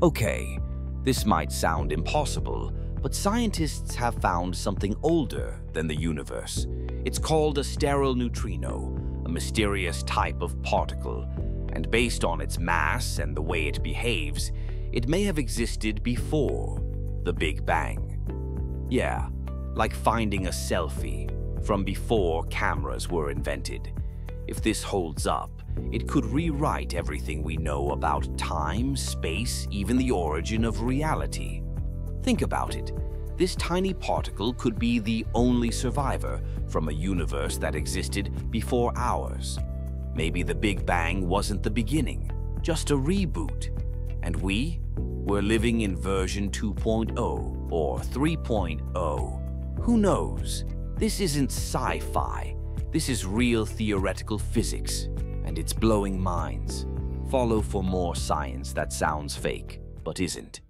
Okay, this might sound impossible, but scientists have found something older than the universe. It's called a sterile neutrino, a mysterious type of particle, and based on its mass and the way it behaves, it may have existed before the Big Bang. Yeah, like finding a selfie from before cameras were invented. If this holds up, it could rewrite everything we know about time, space, even the origin of reality. Think about it. This tiny particle could be the only survivor from a universe that existed before ours. Maybe the Big Bang wasn't the beginning, just a reboot. And we were living in version 2.0 or 3.0. Who knows? This isn't sci-fi. This is real theoretical physics, and it's blowing minds. Follow for more science that sounds fake, but isn't.